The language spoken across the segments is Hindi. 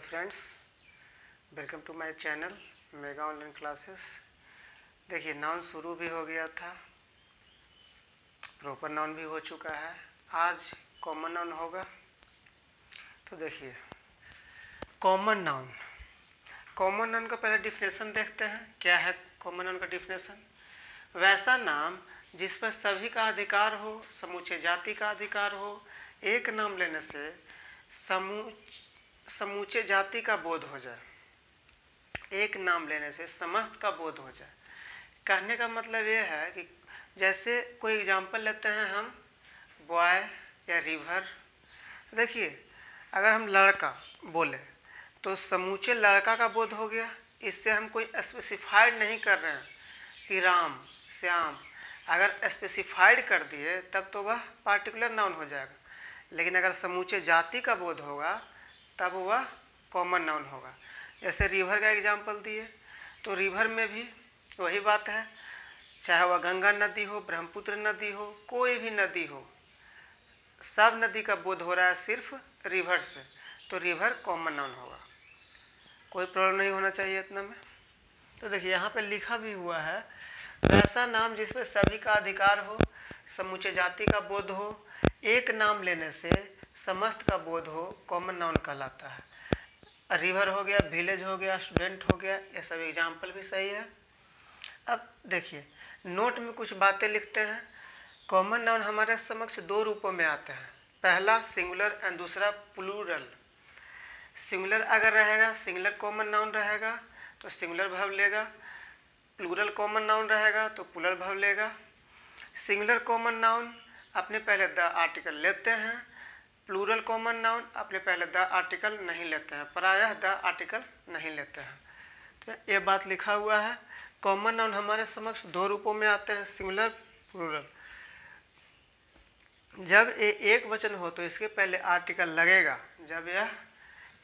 Friends welcome to my channel mega online classes देखिए नाउन शुरू भी हो गया था। प्रॉपर नाउन भी हो चुका है। आज कॉमन नाउन होगा। तो देखिए कॉमन नाउन कॉमन नाउन का पहले डिफिनेशन देखते हैं। क्या है कॉमन नाउन का डिफिनेशन वैसा नाम जिस पर सभी का अधिकार हो, समूचे जाति का अधिकार हो, एक नाम लेने से समू समूचे जाति का बोध हो जाए। एक नाम लेने से समस्त का बोध हो जाए। कहने का मतलब ये है कि जैसे कोई एग्जांपल लेते हैं हम बॉय या रिवर देखिए, अगर हम लड़का बोले तो समूचे लड़का का बोध हो गया। इससे हम कोई स्पेसिफाइड नहीं कर रहे हैं कि राम, श्याम। अगर स्पेसिफाइड कर दिए, तब तो वह पार्टिकुलर नाउन हो जाएगा। लेकिन अगर समूचे जाति का बोध होगा तब वह कॉमन नाउन होगा। जैसे रिवर का एग्जांपल दिए तो रिवर में भी वही बात है। चाहे वह गंगा नदी हो, ब्रह्मपुत्र नदी हो, कोई भी नदी हो, सब नदी का बोध हो रहा है सिर्फ़ रिवर से। तो रिवर कॉमन नाउन होगा। कोई प्रॉब्लम नहीं होना चाहिए इतना में। तो देखिए, यहाँ पे लिखा भी हुआ है ऐसा नाम जिसमें सभी का अधिकार हो, समूचे जाति का बोध हो, एक नाम लेने से समस्त का बोध हो कॉमन नाउन कहलाता है। रिवर हो गया विलेज हो गया स्टूडेंट हो गया, ये सब एग्ज़ाम्पल भी सही है। अब देखिए नोट में कुछ बातें लिखते हैं। कॉमन नाउन हमारे समक्ष दो रूपों में आते हैं। पहला सिंगुलर एंड दूसरा प्लूरल सिंगुलर अगर रहेगा सिंगुलर कॉमन नाउन रहेगा तो सिंगुलर भाव लेगा। प्लूरल कॉमन नाउन रहेगा तो प्लूरल भाव लेगा। सिंगुलर कॉमन नाउन अपने पहले द आर्टिकल लेते हैं। प्लूरल कॉमन नाउन अपने पहले द आर्टिकल नहीं लेते हैं, प्रायः द आर्टिकल नहीं लेते हैं। तो ये बात लिखा हुआ है कॉमन नाउन हमारे समक्ष दो रूपों में आते हैं सिंगुलर प्लूरल जब ये एक वचन हो तो इसके पहले आर्टिकल लगेगा। जब यह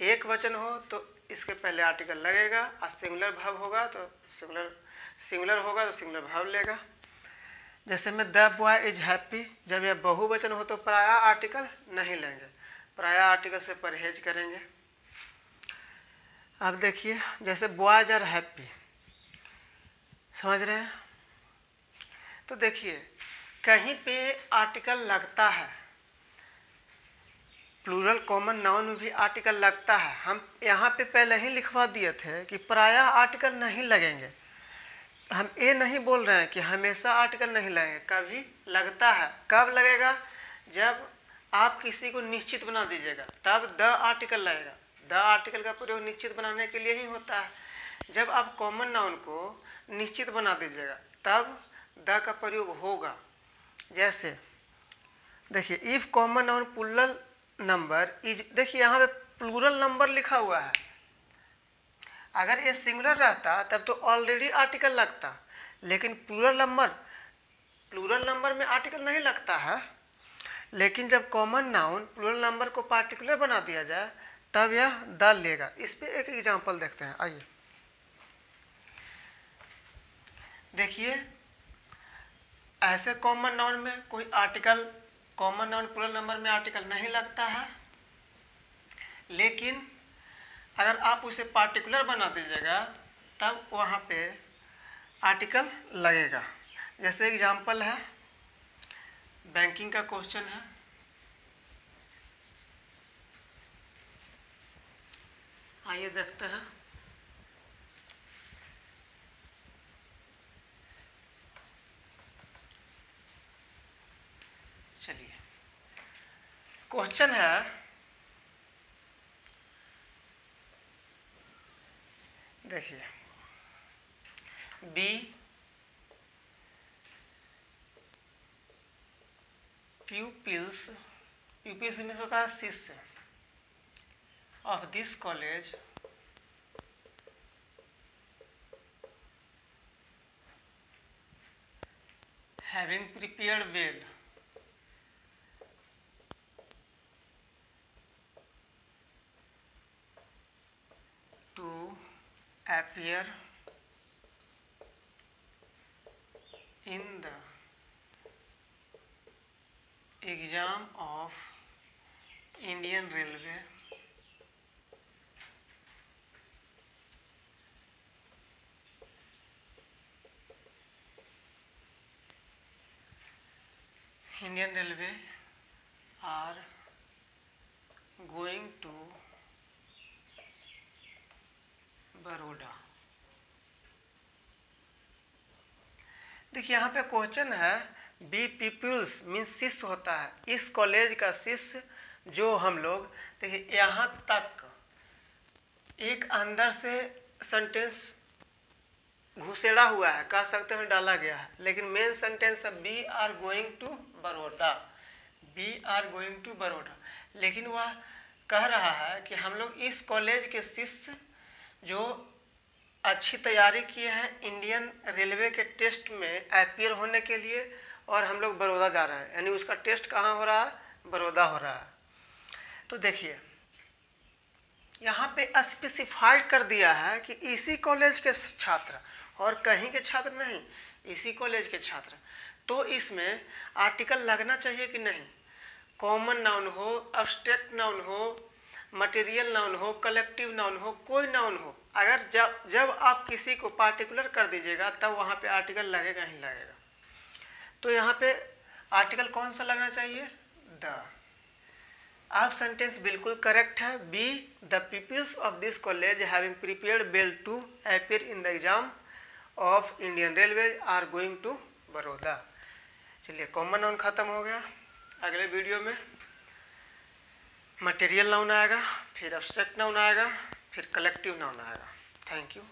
एक वचन हो तो इसके पहले आर्टिकल लगेगा, और सिंगुलर भाव होगा तो सिंगुलर सिंगुलर होगा तो सिंगुलर भाव लेगा। जैसे में द बॉय इज़ हैप्पी, जब यह बहुवचन हो तो प्राय आर्टिकल नहीं लेंगे। प्राय आर्टिकल से परहेज करेंगे। अब देखिए, जैसे बॉयज़ आर हैप्पी। समझ रहे हैं? तो देखिए, कहीं पे आर्टिकल लगता है, प्लूरल कॉमन नाउन में भी आर्टिकल लगता है। हम यहाँ पे पहले ही लिखवा दिए थे कि प्रायः आर्टिकल नहीं लगेंगे। हम ये नहीं बोल रहे हैं कि हमेशा आर्टिकल नहीं लगेंगे, कभी लगता है। कब लगेगा? जब आप किसी को निश्चित बना दीजिएगा, तब द आर्टिकल लगेगा। द आर्टिकल का प्रयोग निश्चित बनाने के लिए ही होता है। जब आप कॉमन नाउन को निश्चित बना दीजिएगा, तब द का प्रयोग होगा। जैसे, देखिए if common noun plural number is देखिए, यहाँ पे प्लूरल नंबर लिखा हुआ है। अगर ये सिंगुलर रहता, तब तो ऑलरेडी आर्टिकल लगता। लेकिन प्लूरल नंबर प्लूरल नंबर में आर्टिकल नहीं लगता, है? लेकिन जब कॉमन नाउन प्लूरल नंबर को पार्टिकुलर बना दिया जाए, तब यह द लेगा। इस पर एक एग्जांपल देखते हैं। आइए। देखिए, ऐसे कॉमन नाउन में कोई article common noun plural number में आर्टिकल नहीं लगता, है? लेकिन अगर आप उसे पार्टिकुलर बना दीजिएगा, तब वहाँ पे आर्टिकल लगेगा। जैसे एग्जांपल है बैंकिंग का क्वेश्चन है। आइए देखते हैं। चलिए। क्वेश्चन है देखिए बी pupils pupils में होता है शिष्य of this college having prepared well appear in the exam of Indian Railway Indian Railway are going to Baroda देखिए, यहाँ पे क्वेश्चन है बी पीपल्स मीन्स शिष्य होता है। इस कॉलेज का शिष्य जो हम लोग, देखिए, यहाँ तक एक अंदर से सेंटेंस घुसेड़ा हुआ है, कह सकते हैं, डाला गया है। लेकिन मेन सेंटेंस है be are going to Baroda be are going to Baroda लेकिन वह कह रहा है कि हम लोग इस कॉलेज के शिष्य जो अच्छी तैयारी किए हैं इंडियन रेलवे के टेस्ट में अपियर होने के लिए और हम लोग बड़ौदा जा रहे हैं। यानी उसका टेस्ट कहाँ हो रहा है? बड़ौदा हो रहा है। तो देखिए, यहाँ पे स्पेसिफाइड कर दिया है कि इसी कॉलेज के छात्र और कहीं के छात्र नहीं, इसी कॉलेज के छात्र। तो इसमें आर्टिकल लगना चाहिए कि नहीं? कॉमन नाउन हो अब्स्ट्रैक्ट नाउन हो मटेरियल नाउन हो कलेक्टिव नाउन हो, कोई नाउन हो, अगर जब जब आप किसी को पार्टिकुलर कर दीजिएगा, तब वहाँ पे आर्टिकल लगेगा ही लगेगा। तो यहाँ पे आर्टिकल कौन सा लगना चाहिए? द आप सेंटेंस बिल्कुल करेक्ट है। Be the peoples of this college having prepare well to appear in the exam of Indian railway are going to Baroda चलिए कॉमन नाउन खत्म हो गया। अगले वीडियो में। मटेरियल नाउन आएगा फिर अब्स्ट्रैक्ट नाउन आएगा फिर कलेक्टिव नाउन आएगा। Thank you